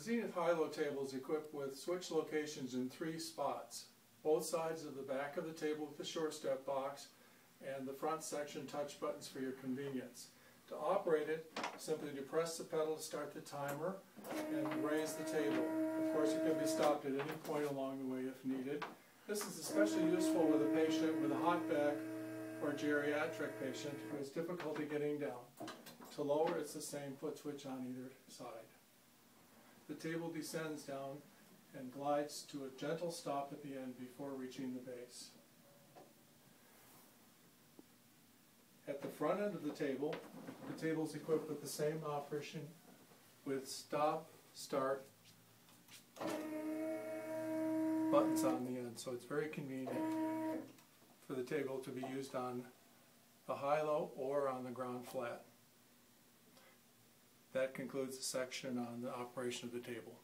The Zenith Hylo table is equipped with switch locations in three spots. Both sides of the back of the table with the short step box and the front section touch buttons for your convenience. To operate it, simply depress the pedal to start the timer and raise the table. Of course, it can be stopped at any point along the way if needed. This is especially useful with a patient with a hot back or geriatric patient who has difficulty getting down. To lower, it's the same foot switch on either side. The table descends down and glides to a gentle stop at the end before reaching the base. At the front end of the table, the table is equipped with the same operation with stop, start, buttons on the end, so it's very convenient for the table to be used on the high-low or on the ground flat. That concludes the section on the operation of the table.